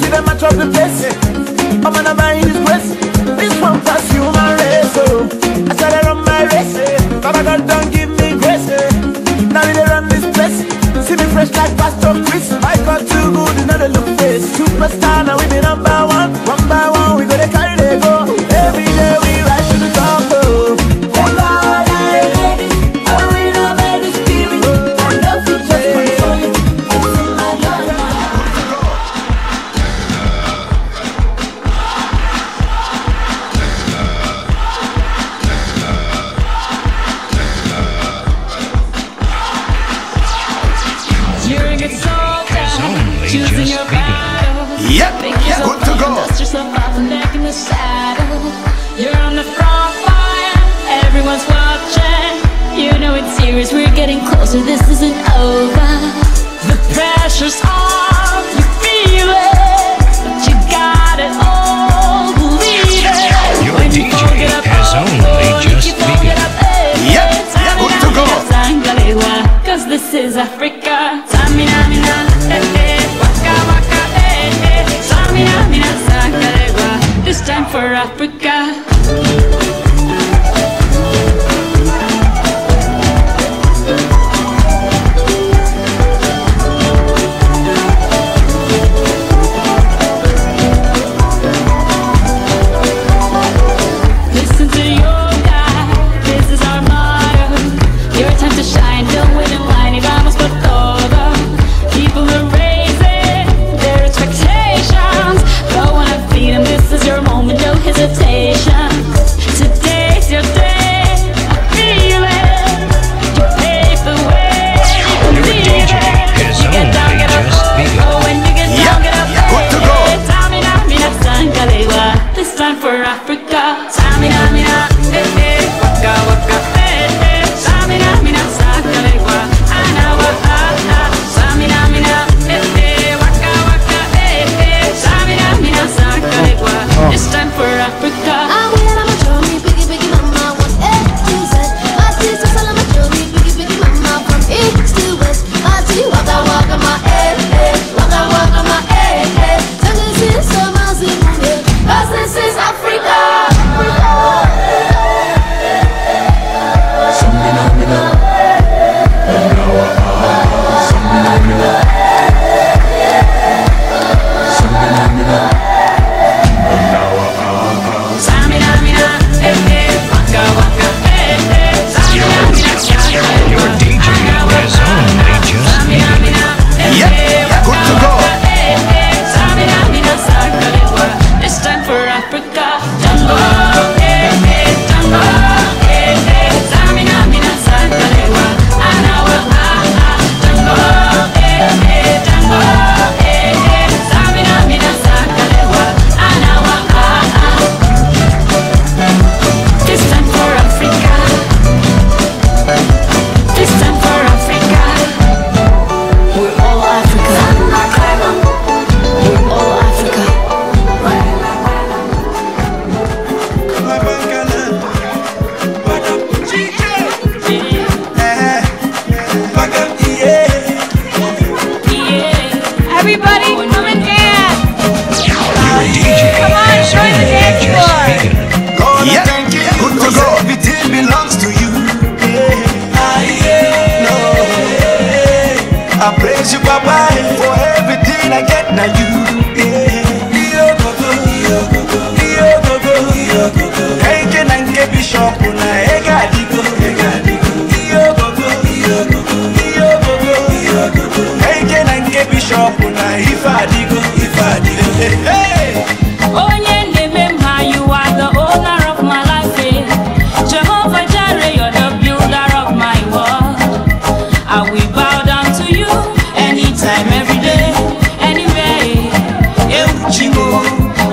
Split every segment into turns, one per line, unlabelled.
See them at all the
place. I'm gonna buy his grace. This one pass human race. Oh, I said I run my race. Baba God don't give me grace. Now they run this place. See me fresh like Pastor Chris.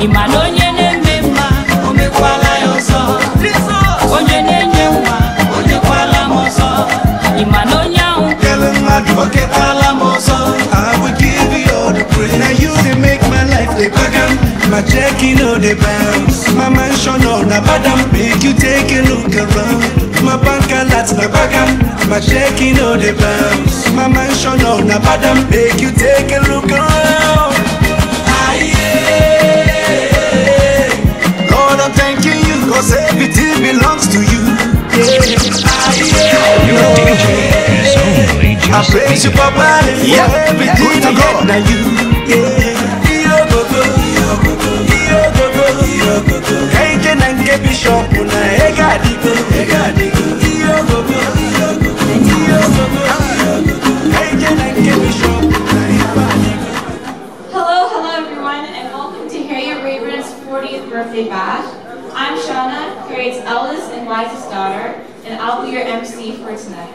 My
life. My
checking no dey bounce My mansion no na badam. Make you take a look around. My bank alert na gbagam. My checking no dey bounce My mansion no na badam. Make you take a look around Cause everything belongs to you Yeah.
Your DJ is only just I
praise you. Papa, and
Yeah.
everything I
go.
now you. Yeah. Gogo. Kenje na nke bishop na ega adigo, ega adigo. Iyo gogo, iyo gogo, iyo
wisest daughter, and I'll be your MC for tonight.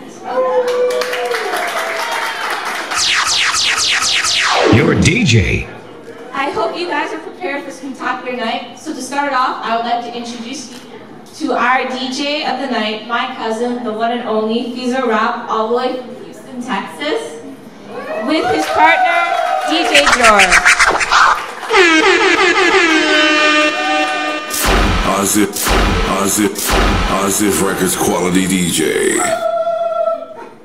Your DJ
I hope you guys are prepared for a spectacular night. So to start it off, I would like to introduce you to our DJ of the night, my cousin, the one and only Fizo Rap, all the way from Houston, Texas, with his partner, DJ George.
Ozzy, Ozzy, Ozzy Records quality DJ.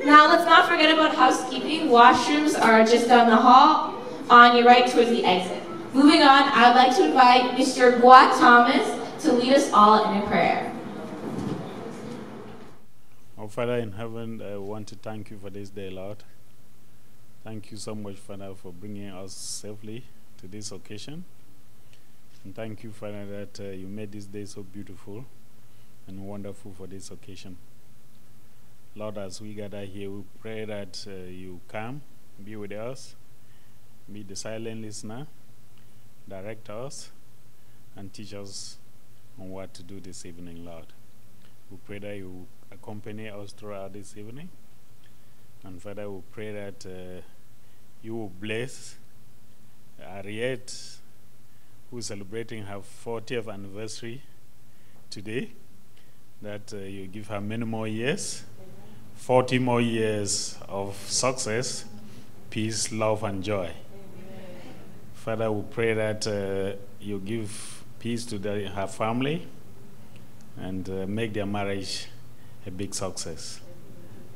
Now, let's not forget about housekeeping. Washrooms are just down the hall on your right towards the exit. Moving on, I'd like to invite Mr. Guat Thomas to lead us all in a prayer.
Our Father in heaven, I want to thank you for this day, Lord. Thank you so much, Father, for bringing us safely to this occasion. And thank you, Father, that uh, you made this day so beautiful and wonderful for this occasion. Lord, as we gather here, we pray that uh, you come, be with us, be the silent listener, direct us, and teach us on what to do this evening, Lord. We pray that you accompany us throughout this evening. And Father, we pray that uh, you will bless Harriet, who is celebrating her 40th anniversary today, that uh, you give her many more years, 40 more years of success, peace, love, and joy. Father, we pray that uh, you give peace to the, her family and uh, make their marriage a big success.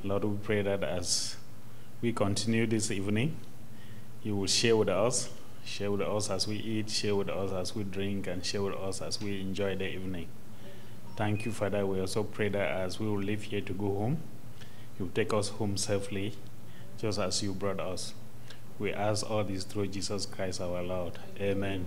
Lord, we pray that as we continue this evening, you will share with us, share with us as we eat, share with us as we drink, and share with us as we enjoy the evening. Thank you, Father. We also pray that as we will leave here to go home, you take us home safely, just as you brought us. We ask all this through Jesus Christ our Lord. Amen.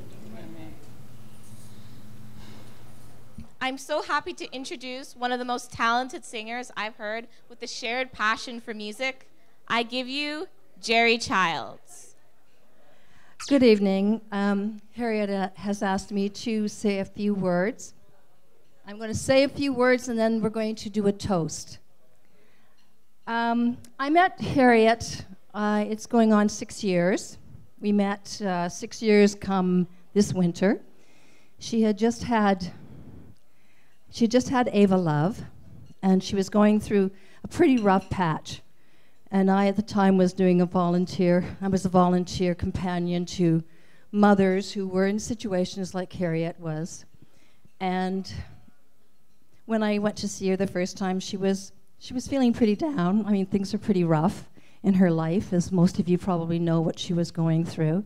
I'm so happy to introduce one of the most talented singers I've heard with a shared passion for music. I give you Jerry Childs.
Good evening. Um, Harriet uh, has asked me to say a few words. I'm going to say a few words and then we're going to do a toast. Um, I met Harriet, uh, it's going on six years. We met uh, six years come this winter. She had just had, she just had Ava Love, and she was going through a pretty rough patch. And I, at the time, was doing a volunteer. I was a volunteer companion to mothers who were in situations like Harriet was. And when I went to see her the first time, she was she was feeling pretty down. I mean, things are pretty rough in her life, as most of you probably know what she was going through.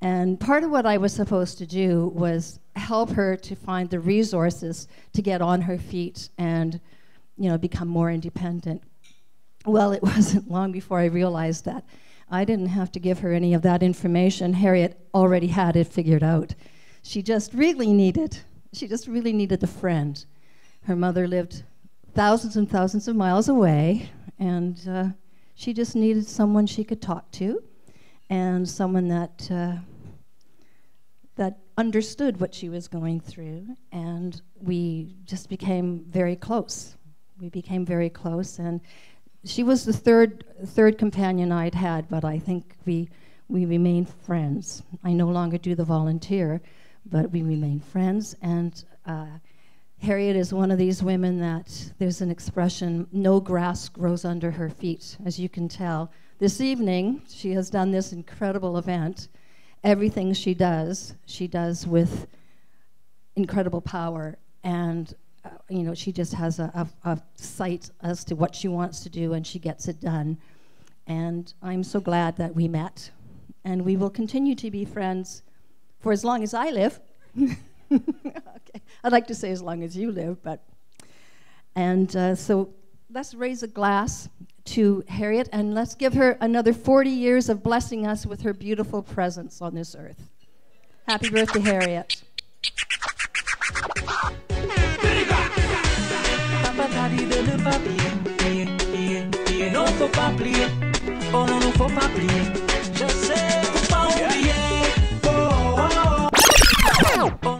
And part of what I was supposed to do was help her to find the resources to get on her feet and, you know, become more independent. Well, it wasn't long before I realized that I didn't have to give her any of that information. Harriet already had it figured out. She just really needed, she just really needed a friend. Her mother lived thousands and thousands of miles away, and uh, she just needed someone she could talk to. and someone that uh, that understood what she was going through, and we just became very close. We became very close, and she was the third third companion I'd had, but I think we we remained friends. I no longer do the volunteer, but we remain friends. And uh, Harriet is one of these women that there's an expression: "No grass grows under her feet," as you can tell. This evening, she has done this incredible event. Everything she does, she does with incredible power and uh, you know she just has a, a, a sight as to what she wants to do and she gets it done. And i'm so glad that we met. And we will continue to be friends for as long as i live. Okay. I'd like to say as long as you live but and uh, so let's raise a glass to harriet and let's give her another 40 years of blessing us with her beautiful presence on this earth. Happy birthday harriet
dit de ne pas plier, plier, plier, plier. Non, faut pas plier. Oh non, non, faut pas plier. Je sais, faut pas oublier. Oh, oh, oh. Oh.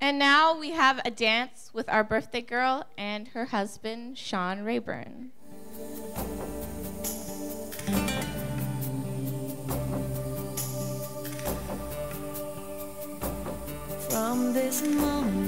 And now we have a dance with our birthday girl and her husband, Sean Rayburn.
From this moment,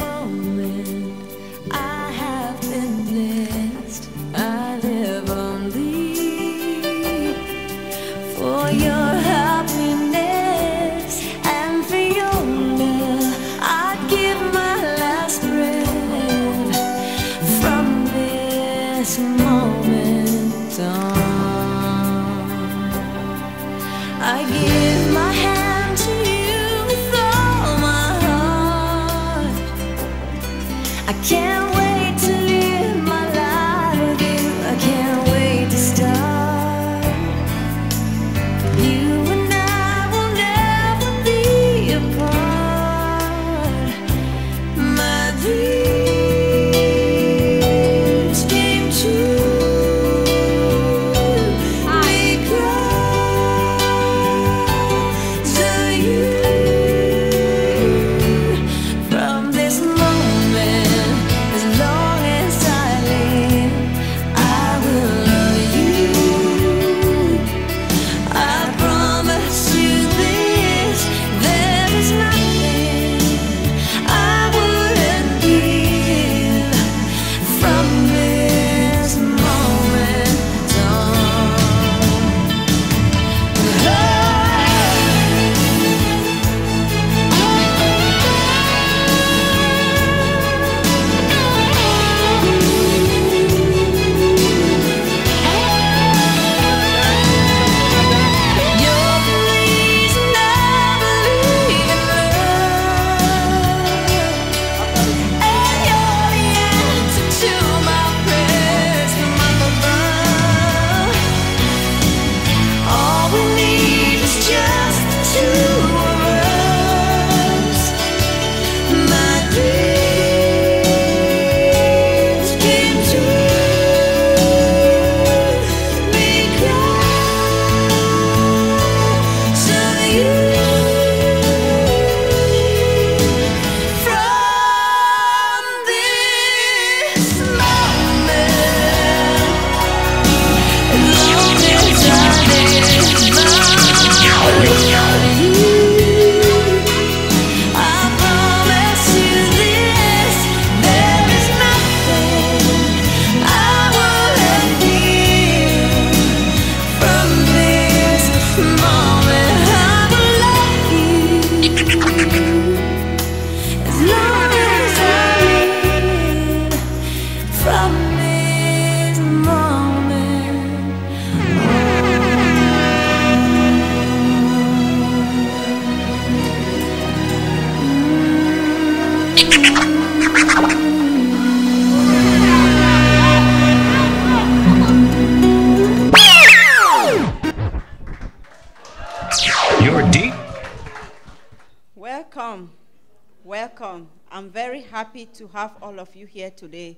To
have all of you here today.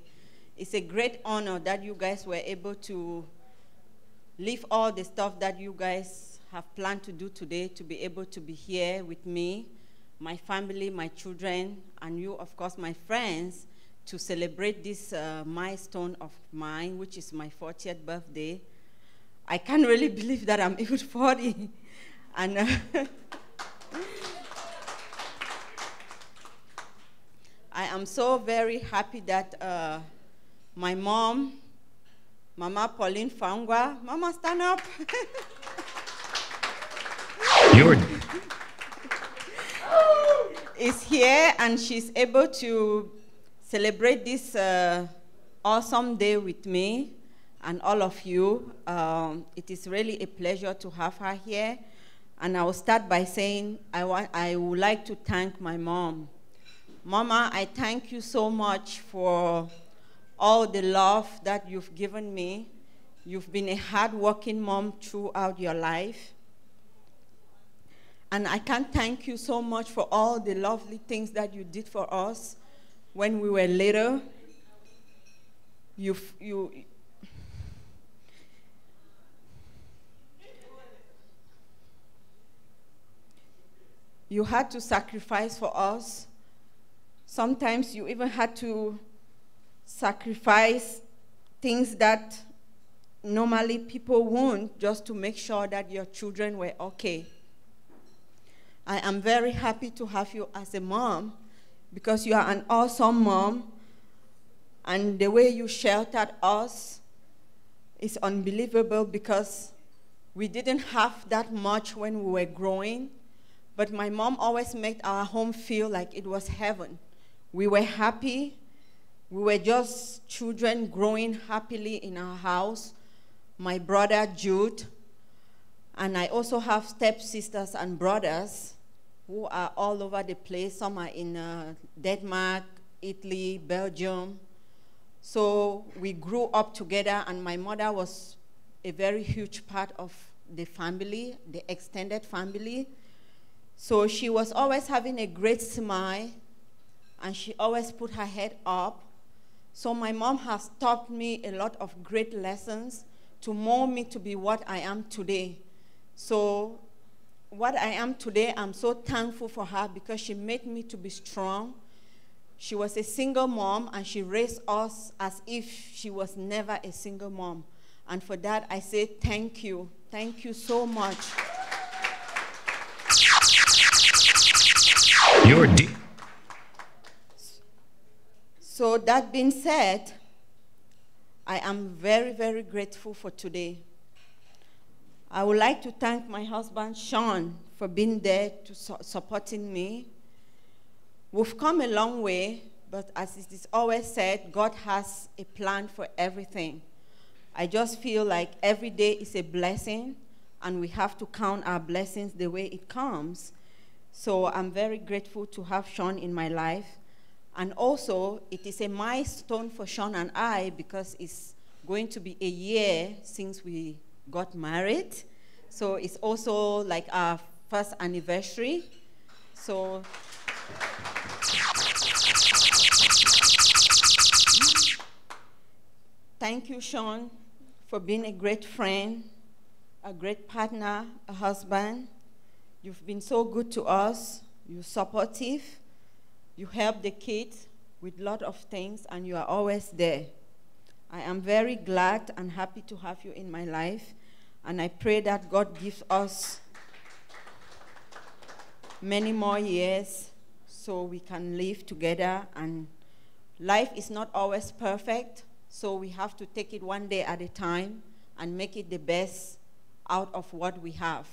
It's a great honor that you guys were able to leave all the stuff that you guys have planned to do today to be able to be here with me, my family, my children, and you, of course, my friends, to celebrate this uh, milestone of mine, which is my 40th birthday. I can't really believe that I'm even 40. and uh, am so very happy that uh, my mom, Mama Pauline Fangwa, Mama, stand up.
Your
is here and she's able to celebrate this uh, awesome day with me and all of you. Um, it is really a pleasure to have her here. And I will start by saying I, want, I would like to thank my mom. Mama, I thank you so much for all the love that you've given me. You've been a hardworking mom throughout your life. And I can't thank you so much for all the lovely things that you did for us when we were little. You, you, you had to sacrifice for us. Sometimes you even had to sacrifice things that normally people won't just to make sure that your children were okay. I am very happy to have you as a mom because you are an awesome mom and the way you sheltered us is unbelievable because we didn't have that much when we were growing, but my mom always made our home feel like it was heaven. We were happy. We were just children growing happily in our house. My brother Jude, and I also have stepsisters and brothers who are all over the place. Some are in uh, Denmark, Italy, Belgium. So we grew up together, and my mother was a very huge part of the family, the extended family. So she was always having a great smile, and she always put her head up. So my mom has taught me a lot of great lessons to mold me to be what I am today. So what I am today, I'm so thankful for her because she made me to be strong. She was a single mom and she raised us as if she was never a single mom. And for that, I say thank you. Thank you so much.
Your D.
So, that being said, I am very, very grateful for today. I would like to thank my husband, Sean, for being there to su- supporting me. We've come a long way, but as it is always said, God has a plan for everything. I just feel like every day is a blessing, and we have to count our blessings the way it comes. So I'm very grateful to have Sean in my life. And also, it is a milestone for Sean and I because it's going to be a year since we got married. So it's also like our first anniversary. So thank you, Sean, for being a great friend, a great partner, a husband. You've been so good to us. You're supportive. You help the kids with lot of things, and you are always there. I am very glad and happy to have you in my life, and I pray that God gives us many more years so we can live together. And life is not always perfect, so we have to take it one day at a time and make it the best out of what we have.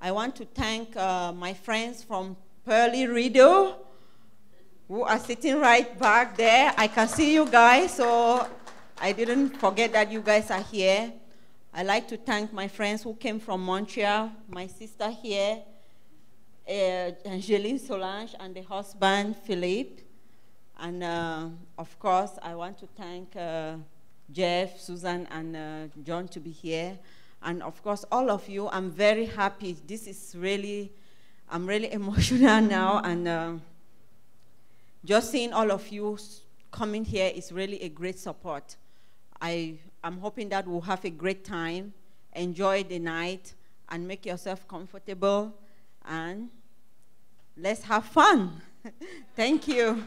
I want to thank uh, my friends from Pearly Rideau who are sitting right back there. I can see you guys, so I didn't forget that you guys are here. I'd like to thank my friends who came from Montreal, my sister here, uh, Angeline Solange, and the husband, Philippe. And uh, of course, I want to thank uh, Jeff, Susan, and uh, John to be here. And of course, all of you, I'm very happy. This is really, I'm really emotional now. And uh, just seeing all of you coming here is really a great support. I, I'm hoping that we'll have a great time, enjoy the night, and make yourself comfortable. And let's have fun. Thank you.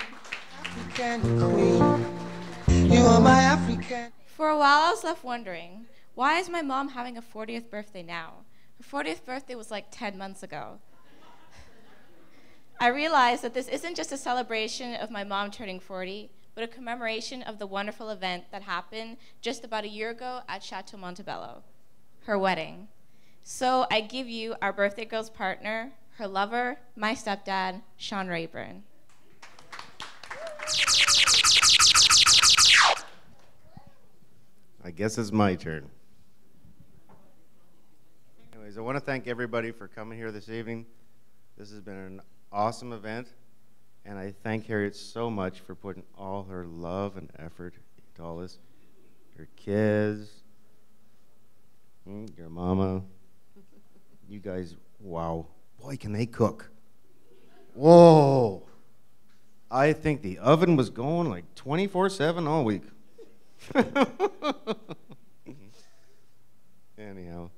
You are my African.
For a while, I was left wondering why is my mom having a 40th birthday now? Her 40th birthday was like 10 months ago. I realized that this isn't just a celebration of my mom turning 40, but a commemoration of the wonderful event that happened just about a year ago at Chateau Montebello her wedding. So I give you our birthday girl's partner, her lover, my stepdad, Sean Rayburn.
I guess it's my turn. Anyways, I want to thank everybody for coming here this evening. This has been an awesome event, and I thank Harriet so much for putting all her love and effort into all this. Her kids, mm, your mama, you guys, wow. Boy, can they cook. Whoa. I think the oven was going like 24 7 all week. Anyhow,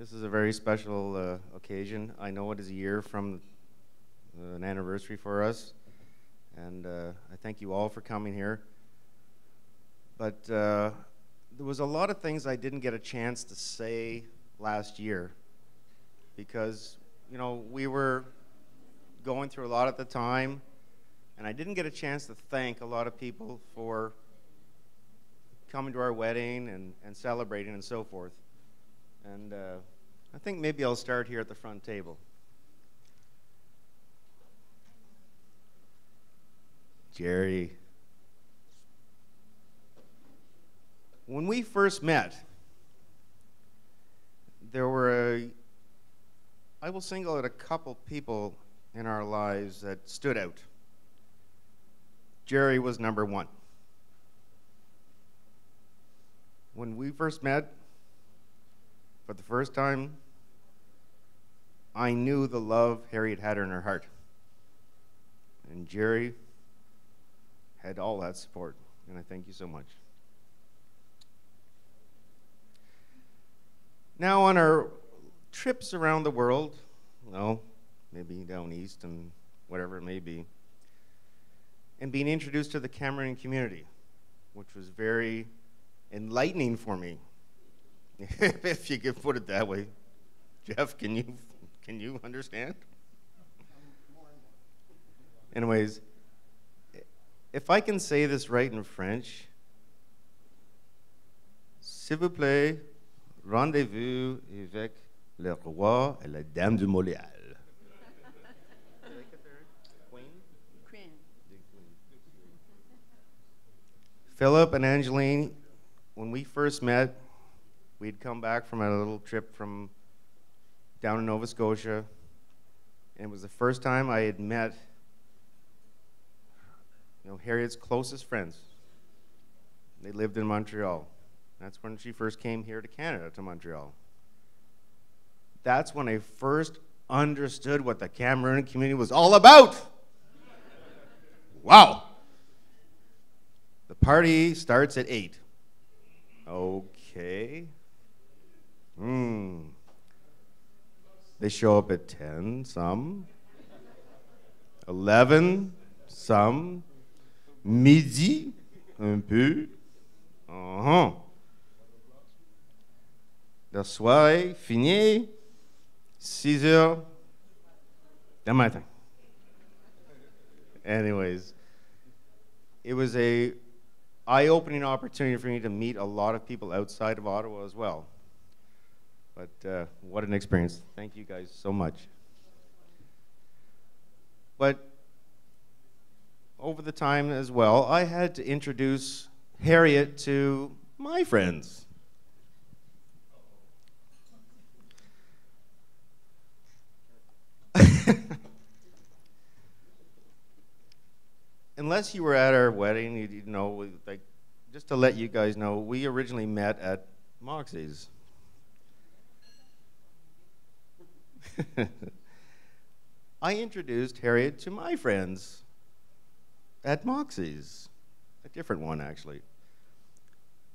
this is a very special uh, occasion. I know it is a year from uh, an anniversary for us, and uh, I thank you all for coming here. But uh, there was a lot of things I didn't get a chance to say last year because, you know, we were going through a lot at the time, and I didn't get a chance to thank a lot of people for coming to our wedding and, and celebrating and so forth. And uh, I think maybe I'll start here at the front table. Jerry. When we first met, there were a, I will single out a couple people in our lives that stood out. Jerry was number one. When we first met, for the first time, I knew the love Harriet had in her heart. And Jerry had all that support, and I thank you so much. Now, on our trips around the world, well, maybe down east and whatever it may be, and being introduced to the Cameroon community, which was very enlightening for me, if you could put it that way. Jeff, can you can you understand? Anyways, if I can say this right in French, s'il vous plaît, rendez-vous avec le roi et la dame de Montréal. Philip and Angeline, when we first met, we'd come back from a little trip from down in Nova Scotia, and it was the first time I had met, you know, Harriet's closest friends. They lived in Montreal. That's when she first came here to Canada, to Montreal. That's when I first understood what the Cameroon community was all about. Wow. The party starts at 8. Okay. Hmm. They show up at 10, some. 11, some. Midi, un peu. Uh-huh. La soirée finie, 6 heures du matin. Anyways, it was a eye-opening opportunity for me to meet a lot of people outside of Ottawa as well. But uh, what an experience. Thank you guys so much. But over the time as well, I had to introduce Harriet to my friends. unless you were at our wedding, you, know, like, just to let you guys know, we originally met at Moxie's. I introduced Harriet to my friends at Moxie's, a different one actually.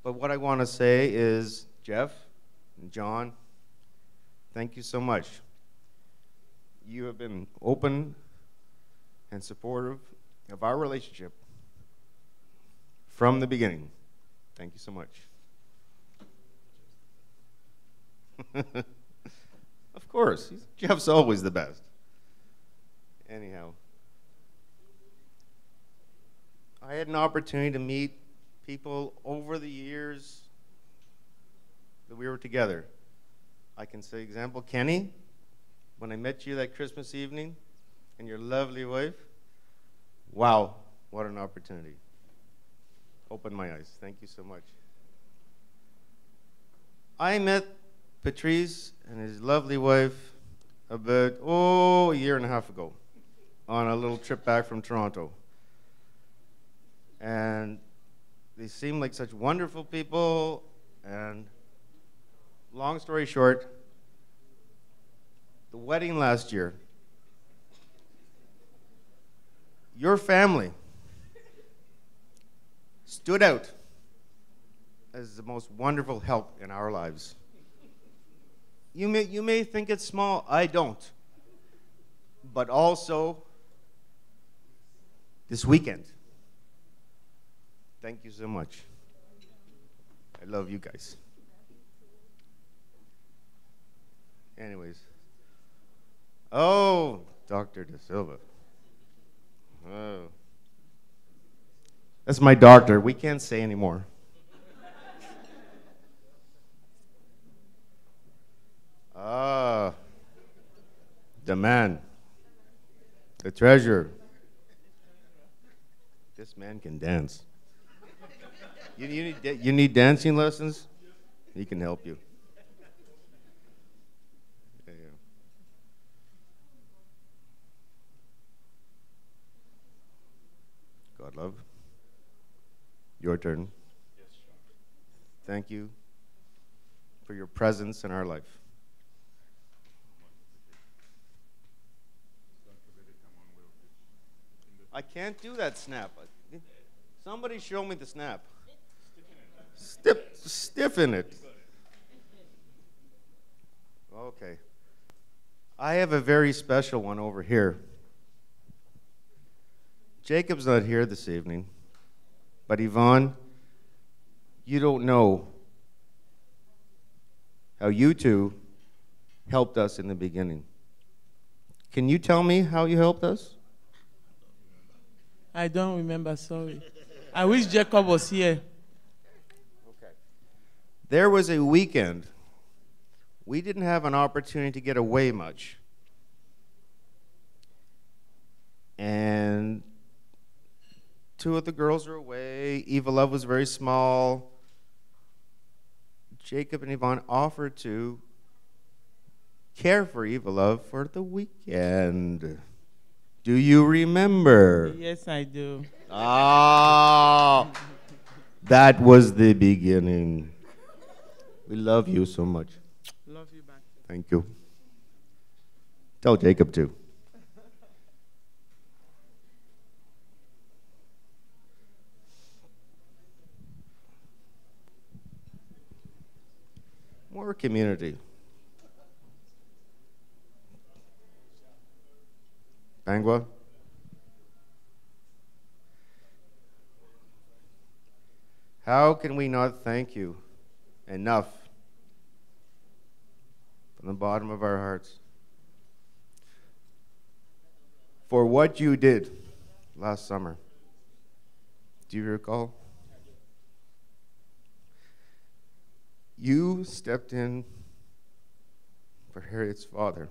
But what I want to say is, Jeff and John, thank you so much. You have been open and supportive of our relationship from the beginning. Thank you so much. of course, Jeff's always the best. Anyhow, I had an opportunity to meet people over the years that we were together. I can say, example, Kenny, when I met you that Christmas evening, and your lovely wife. Wow, what an opportunity. Opened my eyes. Thank you so much. I met Patrice and his lovely wife about, oh, a year and a half ago on a little trip back from Toronto. And they seemed like such wonderful people. And long story short, the wedding last year, your family stood out as the most wonderful help in our lives. You may, you may think it's small, I don't. But also, this weekend. Thank you so much. I love you guys. Anyways. Oh, Dr. De Silva. Oh. That's my doctor. We can't say anymore. Ah, the man, the treasure. This man can dance. You, you, need, you need dancing lessons? He can help you. Yeah. God love. Your turn. Thank you for your presence in our life. I can't do that snap. Somebody show me the snap. Stiff, stiffen it. Okay. I have a very special one over here. Jacob's not here this evening, but Yvonne, you don't know how you two helped us in the beginning. Can you tell me how you helped us?
I don't remember, sorry. I wish Jacob was here.
There was a weekend. We didn't have an opportunity to get away much. And two of the girls were away. Eva Love was very small. Jacob and Yvonne offered to care for Eva Love for the weekend. Do you remember?
Yes, I do.
Ah, that was the beginning. We love you so much.
Love you back.
Thank you. Tell Jacob too. More community. Bangwa? How can we not thank you enough from the bottom of our hearts for what you did last summer? Do you recall? You stepped in for Harriet's father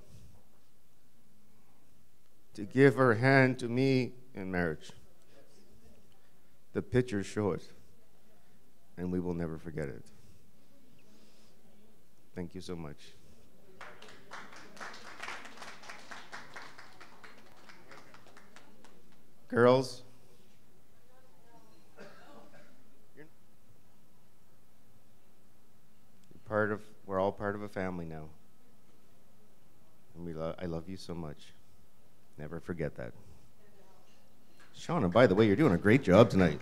to give her hand to me in marriage. The pictures show it, and we will never forget it. Thank you so much. Girls, you're part of, we're all part of a family now. And we lo- I love you so much. Never forget that. Shauna, by the way, you're doing a great job tonight.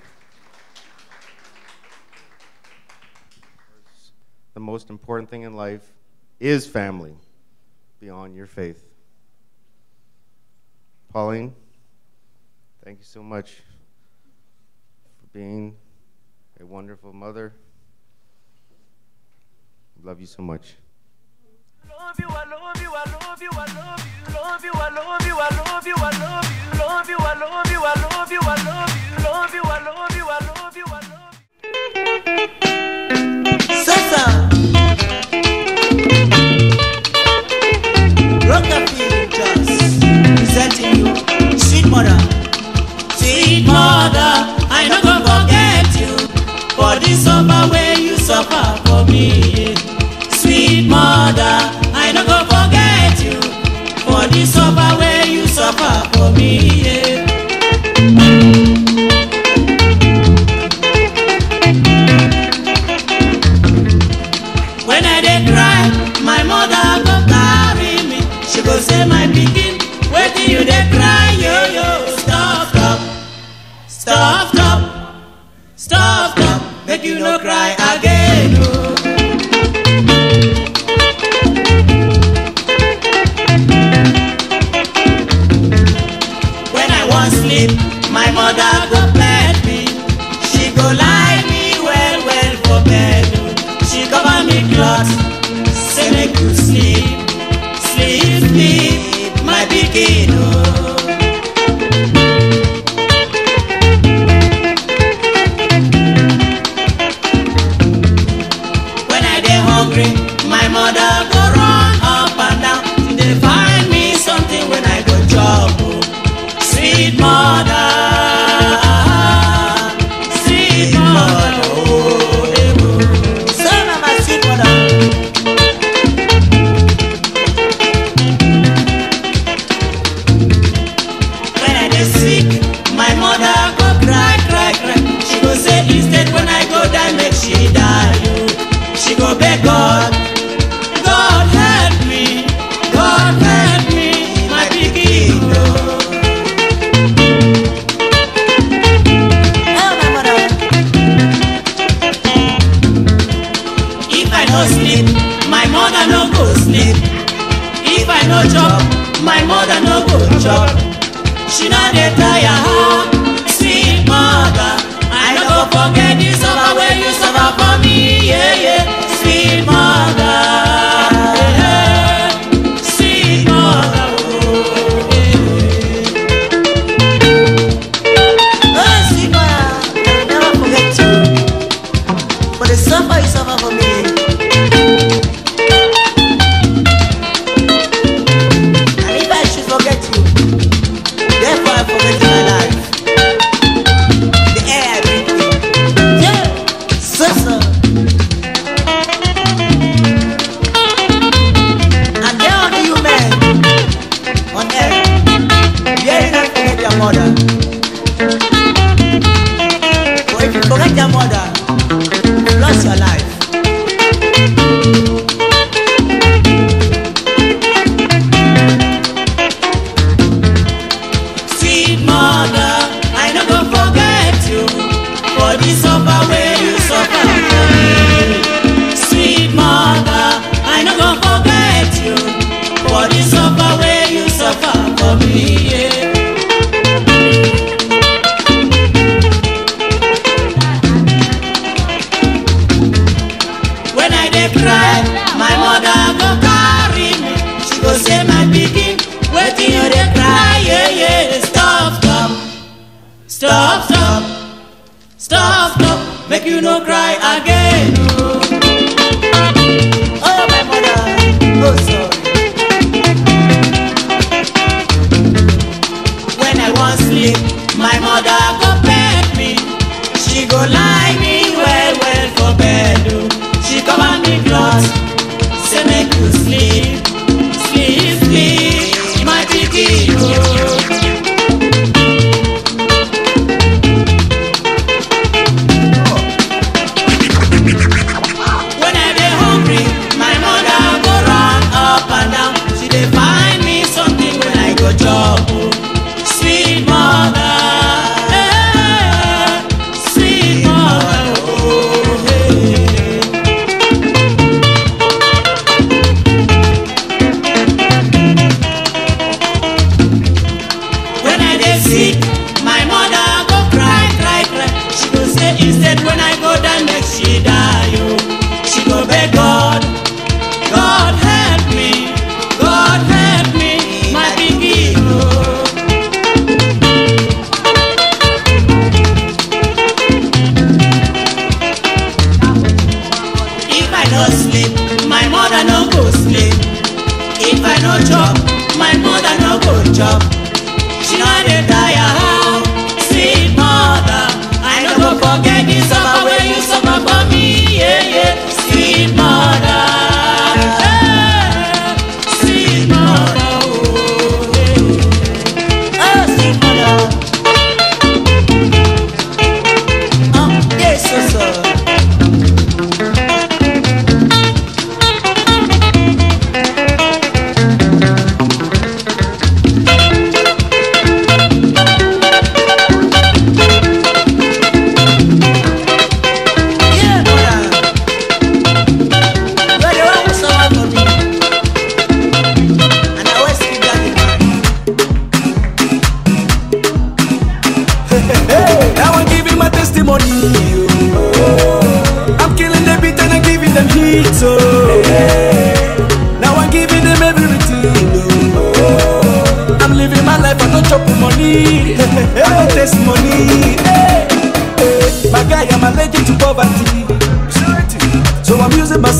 The most important thing in life is family beyond your faith. Pauline, thank you so much for being a wonderful mother. Love you so much.
Sasa. Rockafield Jazz presenting you, Sweet Mother. Sweet Mother, I no go forget you for the summer where you suffer for me. Sweet Mother, I no go forget you for this suffer where you suffer for me. Yeah.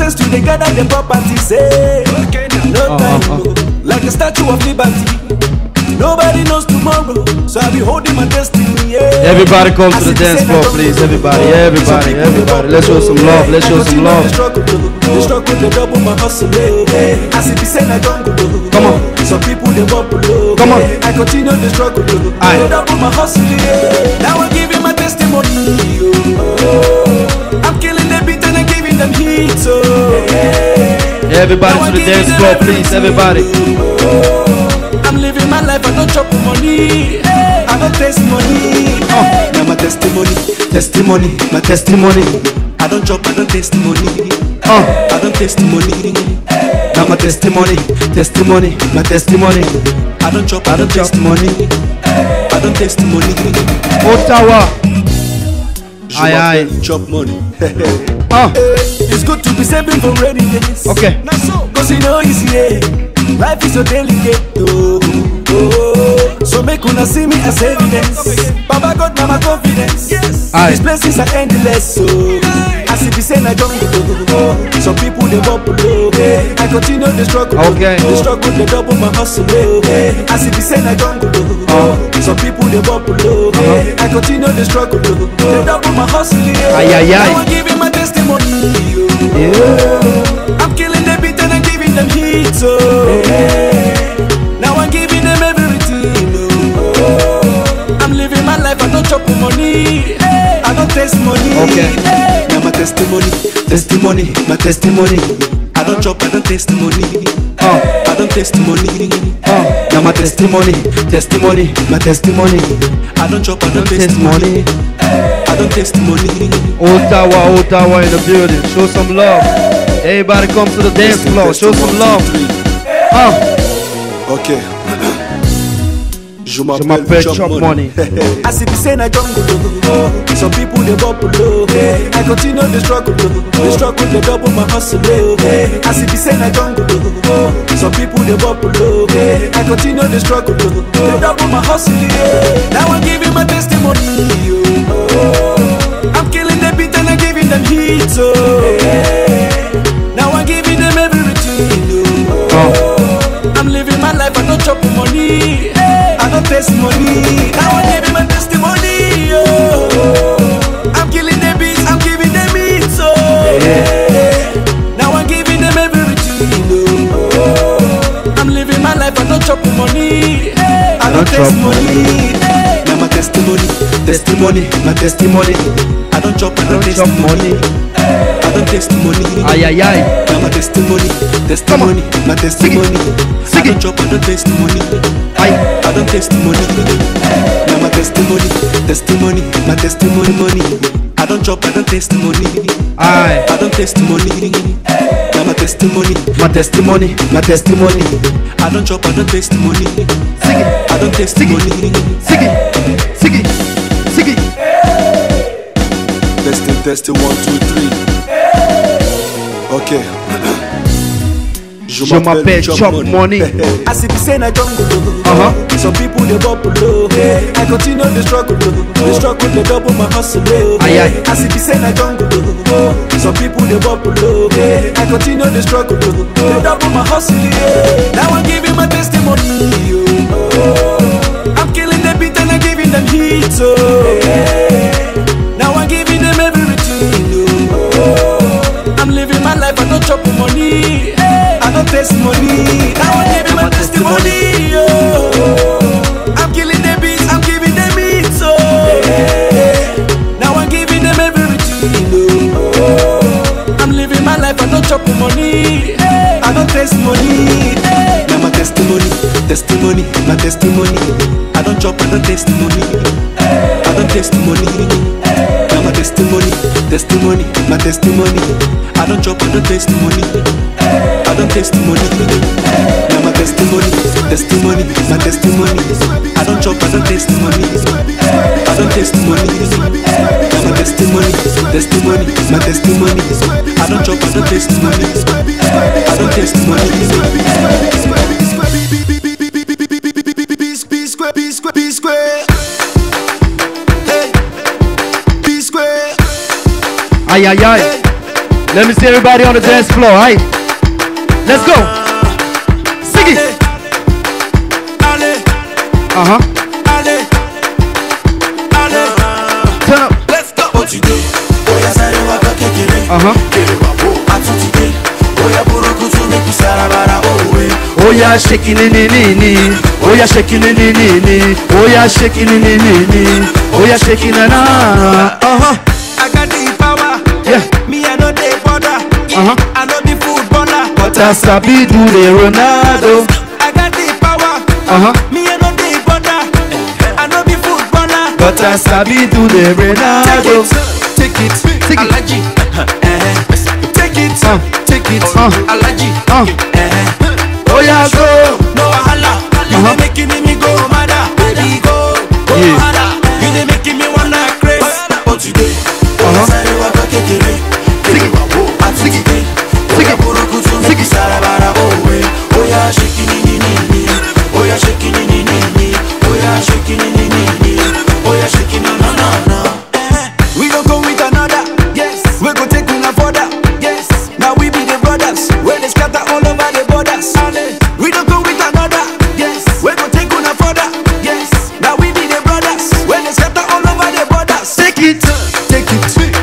I'm using my sense to they gather the properties. Hey, no oh, time, no. like a statue of liberty. Nobody knows tomorrow, so I'll be holding my destiny. Yeah.
Everybody come to the dance floor, please. Everybody, everybody, everybody. Let's show some love. Let's show some love.
The struggle, the they double my hustle. As if you say I don't go.
Come on.
Some people they bubble.
Come on.
I continue the struggle,
Aye.
double my hustle. Now I'm giving my testimony. oh. I'm killing the beat and I'm giving them heat. So
Everybody to the dance floor, please. Everybody.
I'm living my life, I don't chop money. I don't taste money. Oh, now my testimony, testimony, my testimony. I don't chop, I don't taste money. Oh, I don't taste money. Now my testimony, testimony, my testimony. I don't chop, I don't taste money. I don't taste money.
Ottawa. Aye, aye.
chop money.
Ah.
It's good to be saving for rainy days.
Okay.
Cause you know easy, yeah. Life is so delicate, oh, oh. So make una see me as evidence. Baba God, my confidence. Yes.
Aye.
These blessings are endless, so as if you say I don't people they oh. I continue the struggle.
Okay.
The struggle, they double my hustle, oh. As if you say I don't oh, go. Oh. Some people they bubble, oh. Uh-huh. I continue the struggle, oh, they double my hustle, yeah.
Aye, aye, aye.
Now I'm giving my testimony, oh. I'm killing the beat and I'm giving them heat, so Now I'm giving them everything, oh. I'm living my life, I don't chop money, I money.
Okay.
Now my testimony, testimony, my testimony. I don't chop, I don't taste money.
Oh.
I don't taste money.
Oh.
Now my testimony, testimony, my testimony. I don't chop, I don't taste money. I don't taste money.
Ottawa, Ottawa in the building. Show some love. Everybody come to the dance floor. Show some love. Ah.
Ok. Je m'appelle Chop
Chop
Money. As if you say I don't go. Some people they bubble low. I continue the struggle. Oh. The struggle they double my hustle. As if you say I don't go. Some people they bubble. Oh. I continue the struggle. They double my hustle. Now I'm giving my testimony. oh. I'm killing the beat and I'm giving them heat. Now I'm giving them everything. I money. Now my testimony, testimony, my testimony. I don't chop, I don't,
chop
money. I don't taste money.
Aye, aye, aye.
Now my testimony, testimony, my testimony. I don't chop, I don't taste money.
Aye.
I don't taste money. Now my testimony, testimony, my testimony, money. I don't chop, I don't taste money.
Aye.
I don't taste money. Now my testimony, my testimony, my testimony. I don't chop, I don't taste money.
Sing it.
I don't taste money.
Sing it. Sing it. Sing it.
Testing, testing, one, two, three. Ok.
Je eh, m'appelle Chop Money.
I see the same I jump the
uh-huh.
Some people they bubble low. I continue the struggle. The struggle they double my hustle.
Aye, aye.
I see the same I jump the Some people they bubble low. I continue the struggle. They double my hustle. Now I'm giving my testimony. Oh. I'm killing the beat and I'm giving them heat. Oh. Now I'm giving them everything. Oh. I'm living my life, I don't chop money testimony. I want to give my testimony. Oh. I'm killing the beats, I'm giving them beats. Oh. Now I'm giving them. Oh. I'm living my life, I don't chop money. I don't money. Now my testimony, testimony, my testimony. I don't chop, I don't testimony. I don't testimony. Now my testimony, testimony, my testimony. I don't chop, I don't testimony don testimony. Now my testimony, testimony, my testimony. I don't chop, I don't testimony. I don't testimony.
Now my testimony, testimony, my testimony. I don't chop,
I don't testimony. I don't testimony. Ay, ay, ay. Let me see everybody on the dance floor, right? Let's go. Sing it. Uh huh. Turn up.
Let's go. What you do? Oya sáré wá ká kékeré. Kèrè wá bò àtúntì dé. Oya burúkú tún ní.
Oya ṣe kíní ní. Oya ṣe kíní ní. Oya ṣe kíní ní ní ní.
I got the power.
Yeah.
Me I no dey bother. Uh-huh.
But I sabi do the Ronaldo.
I got the power.
Uh huh.
Me, I know they bother. I know the footballer.
But I sabi do the Ronaldo.
Take it, take it, Alaji. Eh, Take it, take it, Alaji. Eh,
Oh yeah, go.
No wahala, you dey making me go mad, baby go, go harder. You dey making me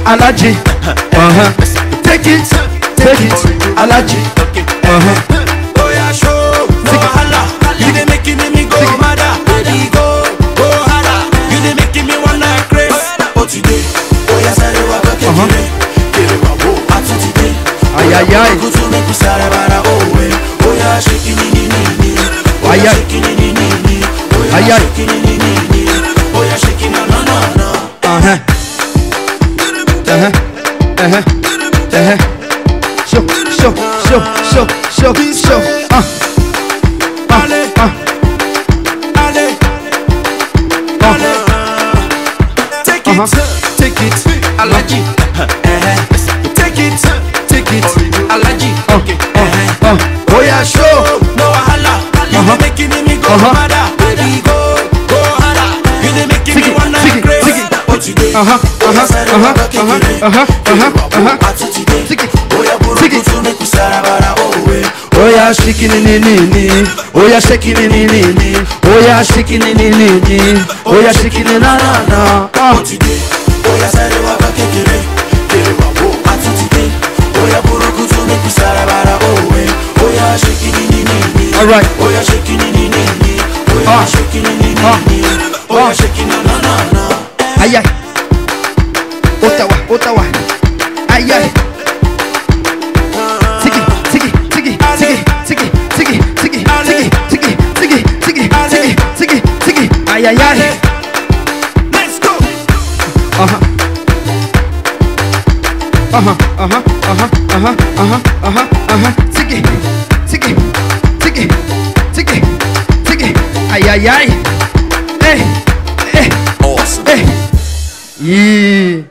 Alaji. Uh huh. Take it, take it, Alaji. Uh huh.
Oh yeah, show wahala. You dey make me go mad, baby go go harder. You dey make me wanna craze, but today, oh
yeah,
say
you
are kekere, uh-huh. kere wa wo atu
today. Ayayay.
Kutu me kusare bara owe, oh yeah, shake ni ni ni ni,
oh yeah, shake ni ni ni ni, oh. Show, show. Uh. Uh. Uh.
Take it, take it, Alaji. Eh, Take it, take it, Alaji.
Uh. Uh. Oh yeah, show.
No wahala, you dey making me go
Uh-huh.
mad, baby go, go harder. You dey making me wanna craze. Ó ti dé,
Uh huh. Uh huh. Uh huh. Uh huh. Uh huh. Uh huh. Uh huh yeah, shaking in in Oh yeah, shaking in in Oh yeah, shaking in in Oh yeah, shaking in na na Oh, na.
Ó you dé, ó yá sáré wá bá kékeré, kéré wá wò á tún ti dé. Ó yá burúkú tún ní kú sára bara òwe. Ó yá shaking in in Oh, yá
shaking in in Oh, yá shaking in in Oh, yá shaking na na na. Ayé, Otawa. Otawa. wá, ó ayé. ay, ay, ay.
Let's go.
Ajá. Ajá, ajá, ajá, ajá, ajá, ajá, ajá. Sigue, sigue, sigue, sigue, sigue. Ay, ay, ay. Eh, eh, awesome. eh. Yeah.